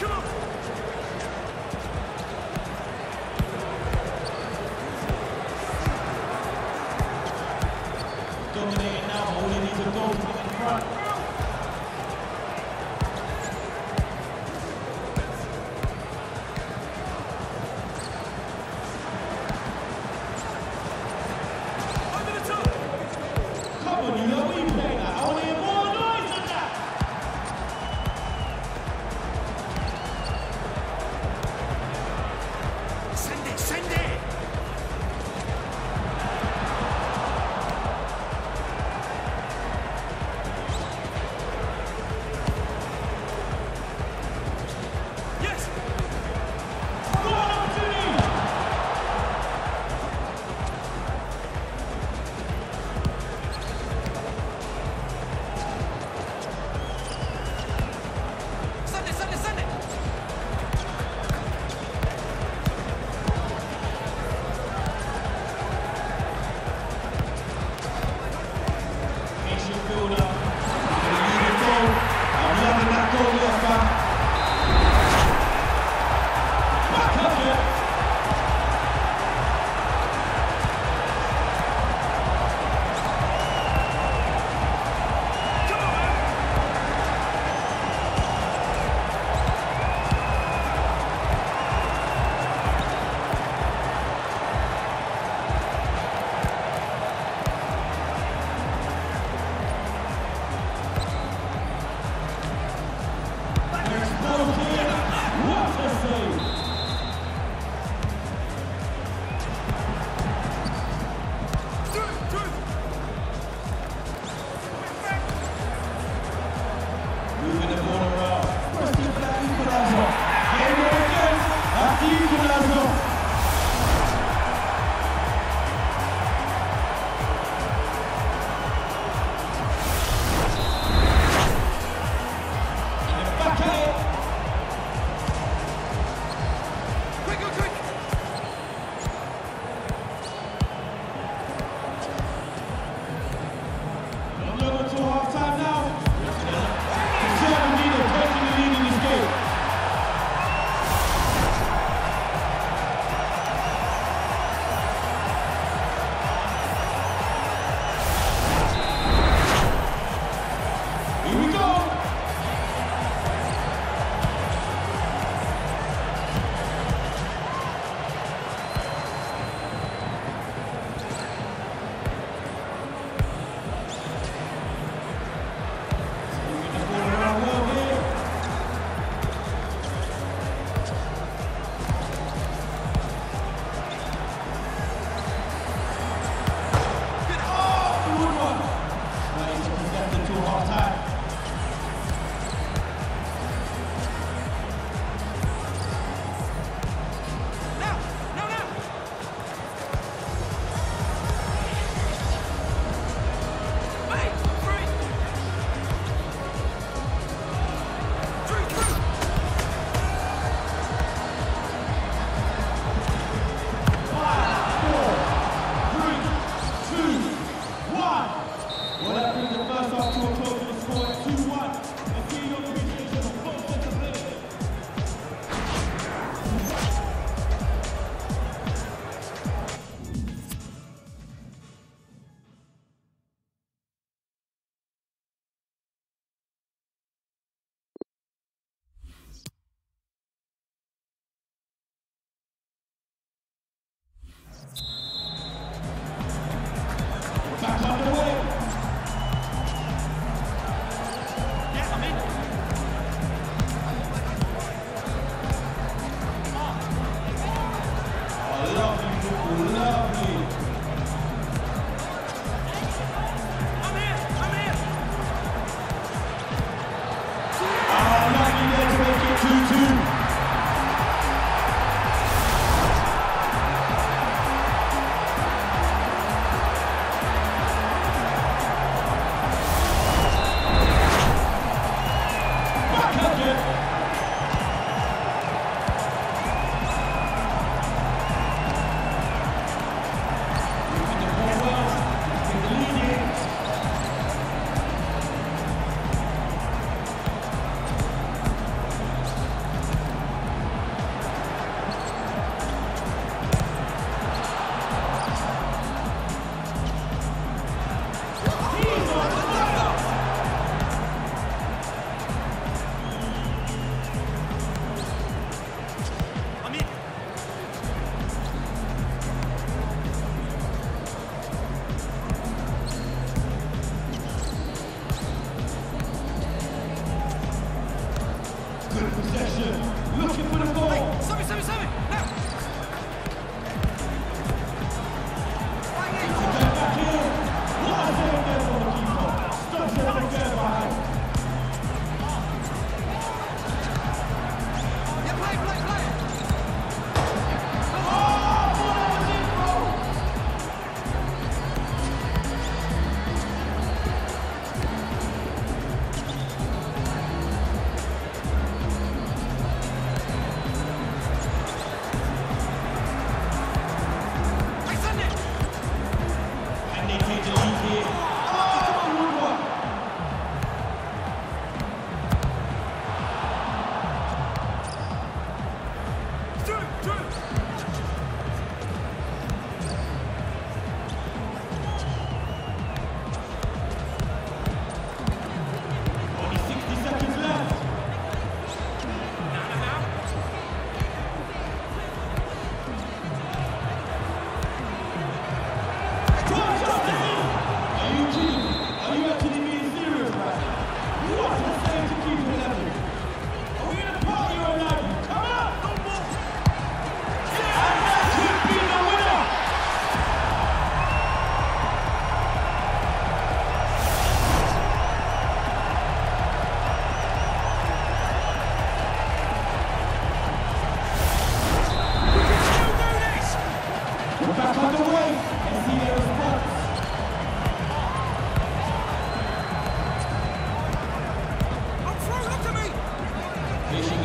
Come on! Thank you. Michigan.